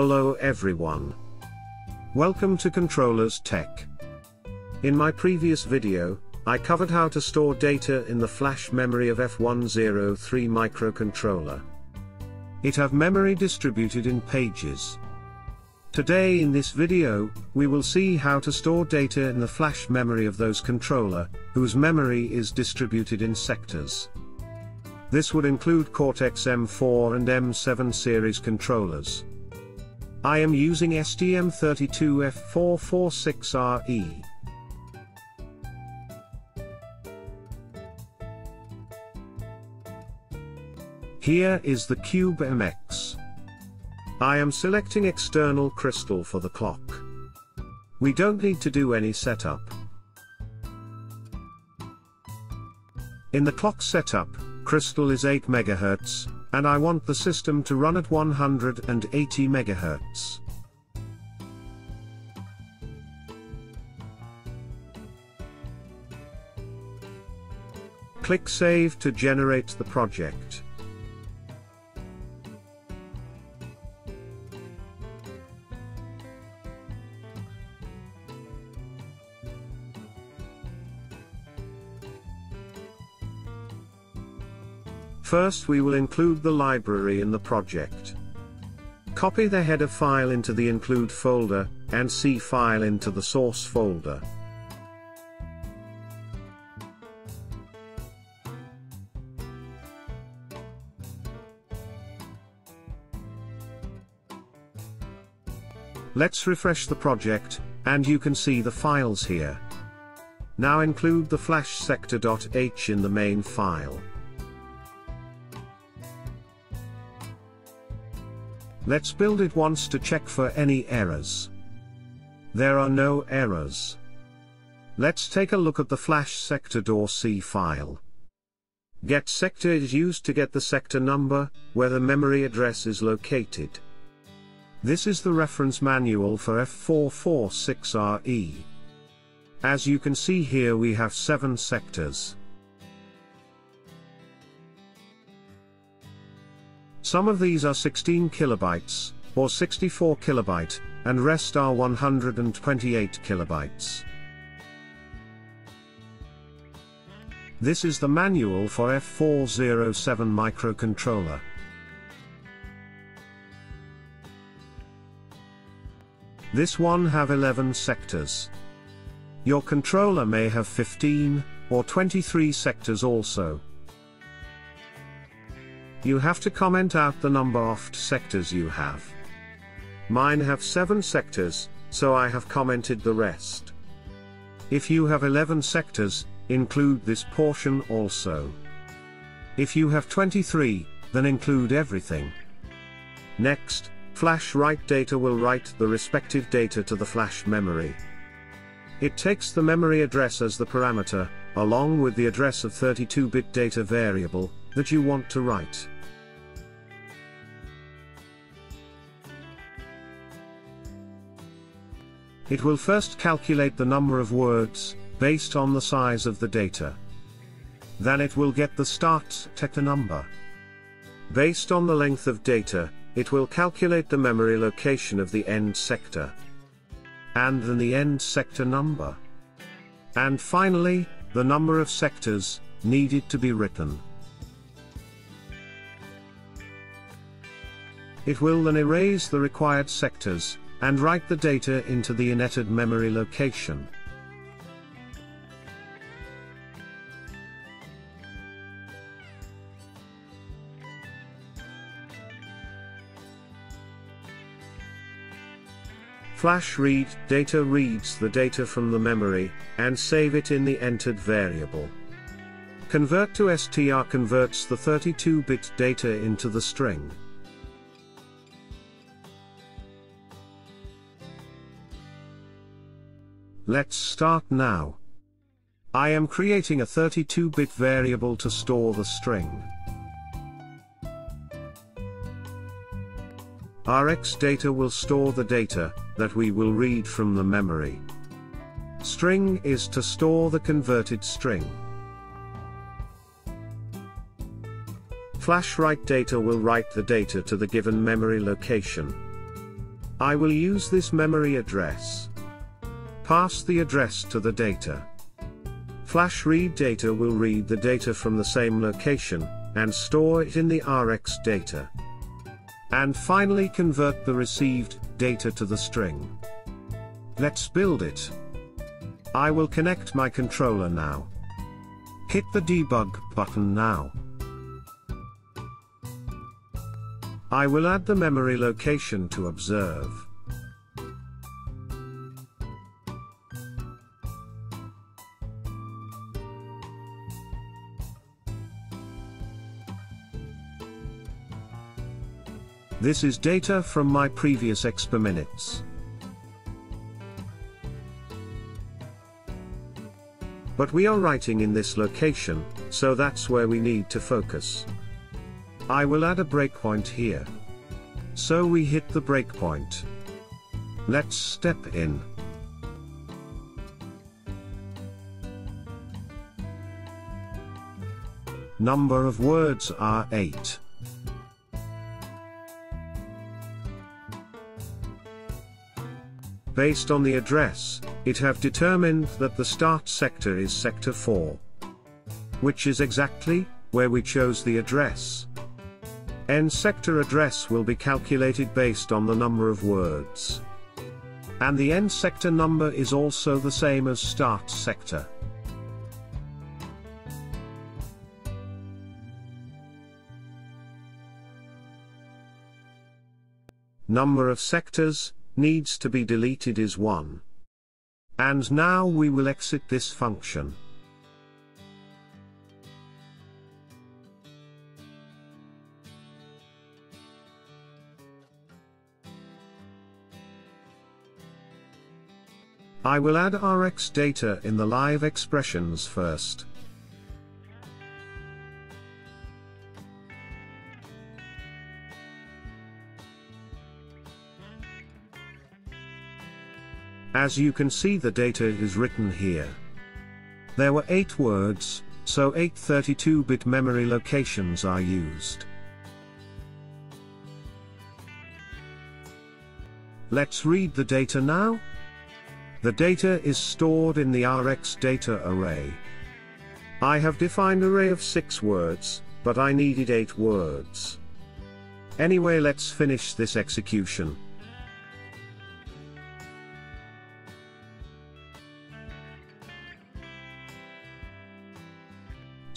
Hello everyone. Welcome to Controllers Tech. In my previous video, I covered how to store data in the flash memory of F103 microcontroller. It have memory distributed in pages. Today in this video, we will see how to store data in the flash memory of those controller, whose memory is distributed in sectors. This would include Cortex M4 and M7 series controllers. I am using STM32F446RE. Here is the Cube MX. I am selecting external crystal for the clock. We don't need to do any setup. In the clock setup, crystal is 8 MHz, and I want the system to run at 180 MHz. Click Save to generate the project. First we will include the library in the project. Copy the header file into the include folder, and C file into the source folder. Let's refresh the project, and you can see the files here. Now include the flash sector.h in the main file. Let's build it once to check for any errors. There are no errors. Let's take a look at the flash sector.c file. Get sector is used to get the sector number, where the memory address is located. This is the reference manual for F446RE. As you can see here we have 7 sectors. Some of these are 16 kilobytes, or 64 kilobyte, and rest are 128 kilobytes. This is the manual for F407 microcontroller. This one have 11 sectors. Your controller may have 15, or 23 sectors also. You have to comment out the number of sectors you have. Mine have 7 sectors, so I have commented the rest. If you have 11 sectors, include this portion also. If you have 23, then include everything. Next, flash write data will write the respective data to the flash memory. It takes the memory address as the parameter, along with the address of 32-bit data variable, that you want to write. It will first calculate the number of words, based on the size of the data. Then it will get the start sector number. Based on the length of data, it will calculate the memory location of the end sector. And then the end sector number. And finally, the number of sectors, needed to be written. It will then erase the required sectors, and write the data into the inetted memory location. Flash read data reads the data from the memory, and save it in the entered variable. Convert to str converts the 32-bit data into the string. Let's start now. I am creating a 32-bit variable to store the string. RxData will store the data that we will read from the memory. String is to store the converted string. Flash write data will write the data to the given memory location. I will use this memory address. Pass the address to the data. Flash read data will read the data from the same location, and store it in the RX data. And finally convert the received data to the string. Let's build it. I will connect my controller now. Hit the debug button now. I will add the memory location to observe. This is data from my previous exp minutes. But we are writing in this location, so that's where we need to focus. I will add a breakpoint here. So we hit the breakpoint. Let's step in. Number of words are 8. Based on the address, it have determined that the start sector is sector 4. Which is exactly, where we chose the address. End sector address will be calculated based on the number of words. And the end sector number is also the same as start sector. Number of sectors, needs to be deleted is 1. And now we will exit this function. I will add Rx data in the live expressions first. As you can see the data is written here. There were 8 words, so 8 32-bit memory locations are used. Let's read the data now. The data is stored in the RX data array. I have defined array of 6 words, but I needed 8 words. Anyway let's finish this execution.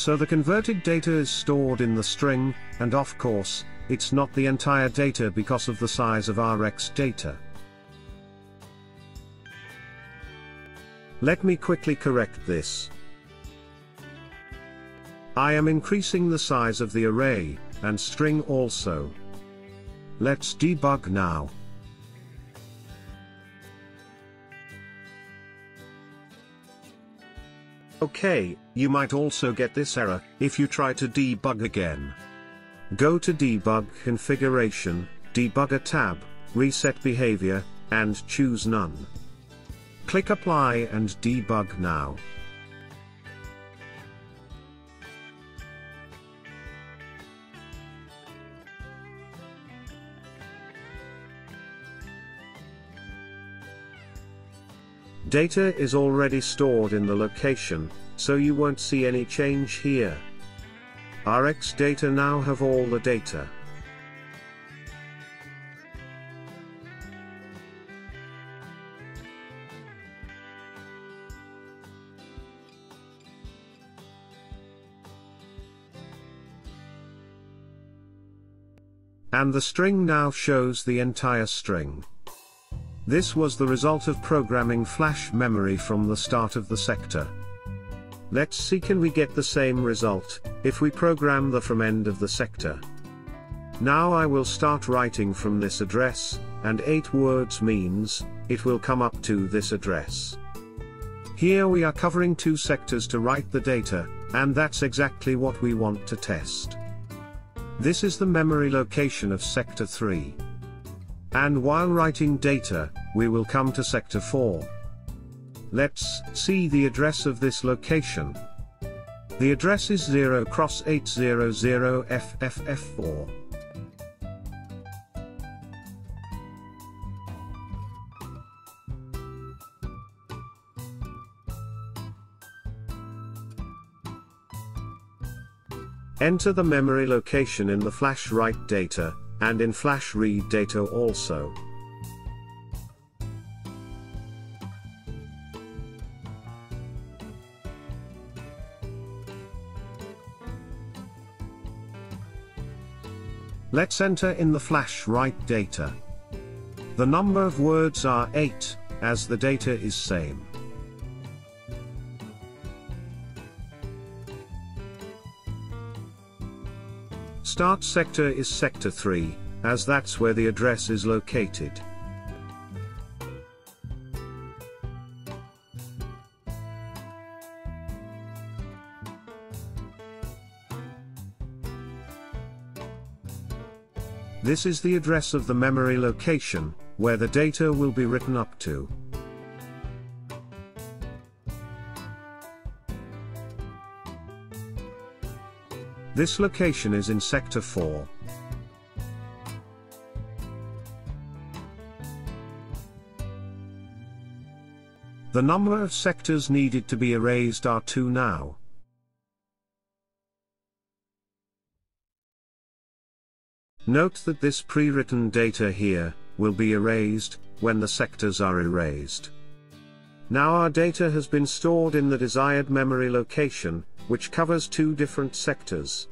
So the converted data is stored in the string, and of course, it's not the entire data because of the size of Rx data. Let me quickly correct this. I am increasing the size of the array, and string also. Let's debug now. Okay, you might also get this error, if you try to debug again. Go to Debug Configuration, Debugger tab, Reset Behavior, and choose None. Click Apply and Debug now. Data is already stored in the location, so you won't see any change here. RX data now have all the data. And the string now shows the entire string. This was the result of programming flash memory from the start of the sector. Let's see can we get the same result, if we program the from end of the sector. Now I will start writing from this address, and 8 words means, it will come up to this address. Here we are covering two sectors to write the data, and that's exactly what we want to test. This is the memory location of sector 3. And while writing data, we will come to sector 4. Let's see the address of this location. The address is 0 cross 800 FFF4. Enter the memory location in the flash write data, and in flash read data also. Let's enter in the flash write data. The number of words are 8, as the data is same. Start sector is sector 3, as that's where the address is located. This is the address of the memory location, where the data will be written up to. This location is in Sector 4. The number of sectors needed to be erased are 2 now. Note that this pre-written data here, will be erased, when the sectors are erased. Now our data has been stored in the desired memory location, which covers two different sectors.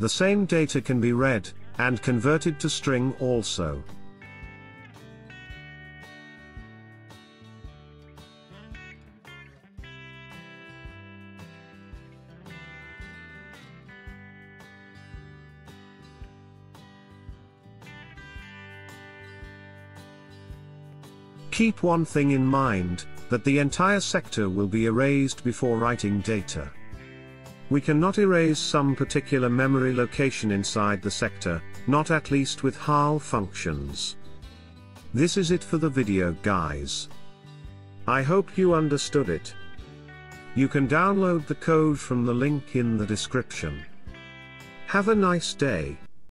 The same data can be read, and converted to string also. Keep one thing in mind, that the entire sector will be erased before writing data. We cannot erase some particular memory location inside the sector, not at least with HAL functions. This is it for the video guys. I hope you understood it. You can download the code from the link in the description. Have a nice day.